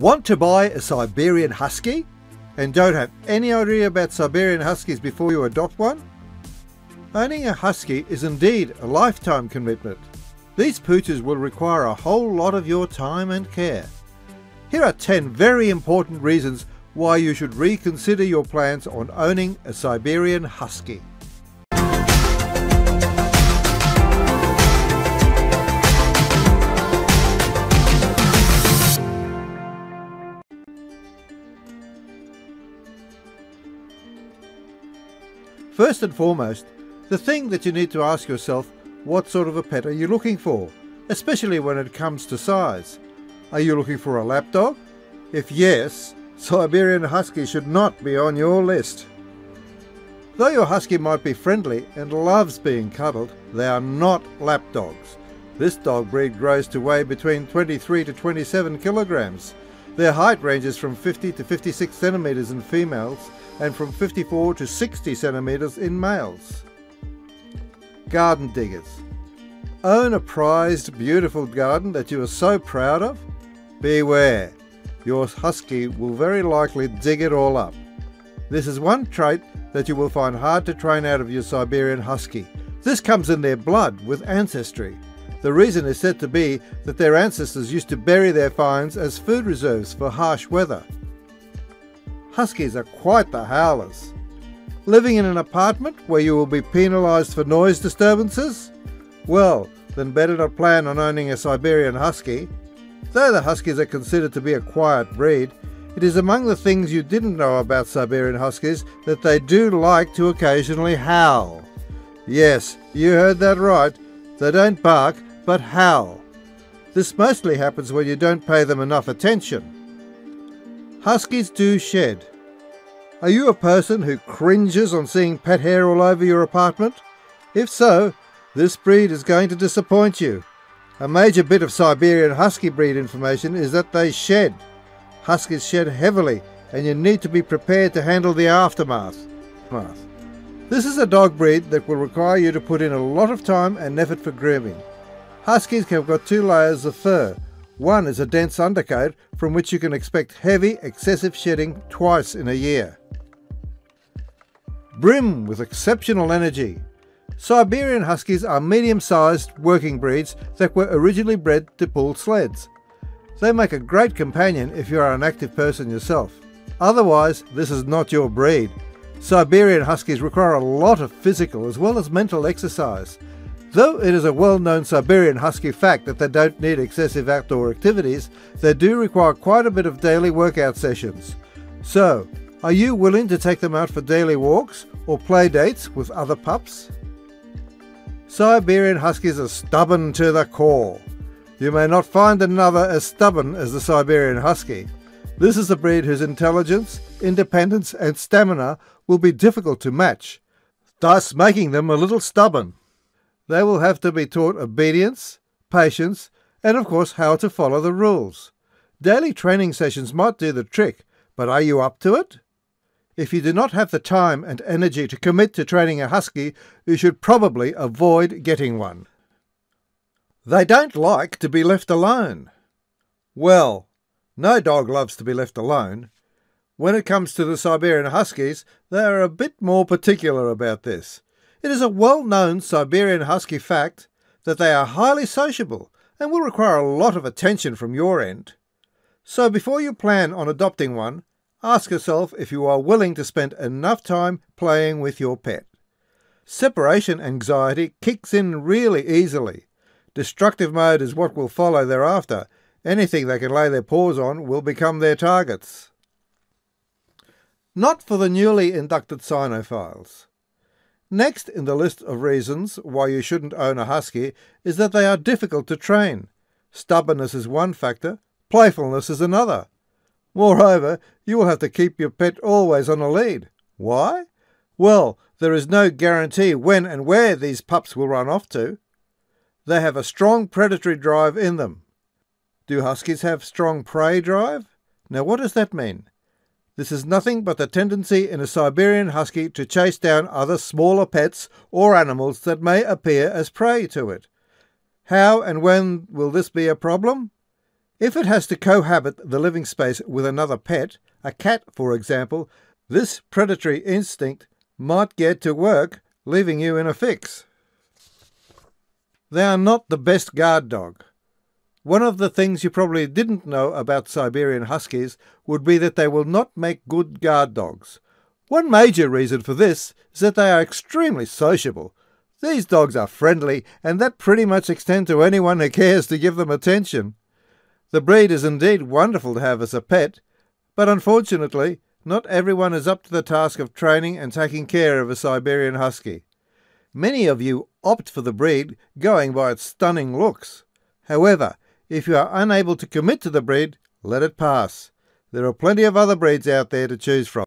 Want to buy a Siberian Husky and don't have any idea about Siberian Huskies before you adopt one? Owning a Husky is indeed a lifetime commitment. These pooches will require a whole lot of your time and care. Here are 10 very important reasons why you should reconsider your plans on owning a Siberian Husky. First and foremost, the thing that you need to ask yourself, what sort of a pet are you looking for? Especially when it comes to size. Are you looking for a lapdog? If yes, Siberian Husky should not be on your list. Though your Husky might be friendly and loves being cuddled, they are not lapdogs. This dog breed grows to weigh between 23 to 27 kilograms. Their height ranges from 50 to 56 centimeters in females and from 54 to 60 centimetres in males. Garden diggers. Own a prized, beautiful garden that you are so proud of? Beware, your husky will very likely dig it all up. This is one trait that you will find hard to train out of your Siberian Husky. This comes in their blood with ancestry. The reason is said to be that their ancestors used to bury their finds as food reserves for harsh weather. Huskies are quite the howlers. Living in an apartment where you will be penalised for noise disturbances? Well, then better not plan on owning a Siberian Husky. Though the Huskies are considered to be a quiet breed, it is among the things you didn't know about Siberian Huskies that they do like to occasionally howl. Yes, you heard that right. They don't bark, but how? This mostly happens when you don't pay them enough attention. Huskies do shed. Are you a person who cringes on seeing pet hair all over your apartment? If so, this breed is going to disappoint you. A major bit of Siberian Husky breed information is that they shed. Huskies shed heavily, and you need to be prepared to handle the aftermath. This is a dog breed that will require you to put in a lot of time and effort for grooming. Huskies have got two layers of fur, one is a dense undercoat from which you can expect heavy, excessive shedding twice in a year. Brim with exceptional energy. Siberian Huskies are medium-sized working breeds that were originally bred to pull sleds. They make a great companion if you are an active person yourself. Otherwise, this is not your breed. Siberian Huskies require a lot of physical as well as mental exercise, Though it is a well known Siberian Husky fact that they don't need excessive outdoor activities, they do require quite a bit of daily workout sessions. So, are you willing to take them out for daily walks or play dates with other pups? Siberian Huskies are stubborn to the core. You may not find another as stubborn as the Siberian Husky. This is a breed whose intelligence, independence, and stamina will be difficult to match, thus making them a little stubborn. They will have to be taught obedience, patience, and of course how to follow the rules. Daily training sessions might do the trick, but are you up to it? If you do not have the time and energy to commit to training a husky, you should probably avoid getting one. They don't like to be left alone. Well, no dog loves to be left alone. When it comes to the Siberian Huskies, they are a bit more particular about this. It is a well known Siberian Husky fact that they are highly sociable and will require a lot of attention from your end. So before you plan on adopting one, ask yourself if you are willing to spend enough time playing with your pet. Separation anxiety kicks in really easily. Destructive mode is what will follow thereafter. Anything they can lay their paws on will become their targets. Not for the newly inducted cynophiles. Next in the list of reasons why you shouldn't own a husky is that they are difficult to train. Stubbornness is one factor, playfulness is another. Moreover, you will have to keep your pet always on a lead. Why? Well, there is no guarantee when and where these pups will run off to. They have a strong predatory drive in them. Do huskies have strong prey drive? Now, what does that mean? This is nothing but the tendency in a Siberian Husky to chase down other smaller pets or animals that may appear as prey to it. How and when will this be a problem? If it has to cohabit the living space with another pet, a cat for example, this predatory instinct might get to work, leaving you in a fix. They are not the best guard dog. One of the things you probably didn't know about Siberian Huskies would be that they will not make good guard dogs. One major reason for this is that they are extremely sociable. These dogs are friendly, and that pretty much extends to anyone who cares to give them attention. The breed is indeed wonderful to have as a pet, but unfortunately, not everyone is up to the task of training and taking care of a Siberian Husky. Many of you opt for the breed going by its stunning looks. However, if you are unable to commit to the breed, let it pass. There are plenty of other breeds out there to choose from.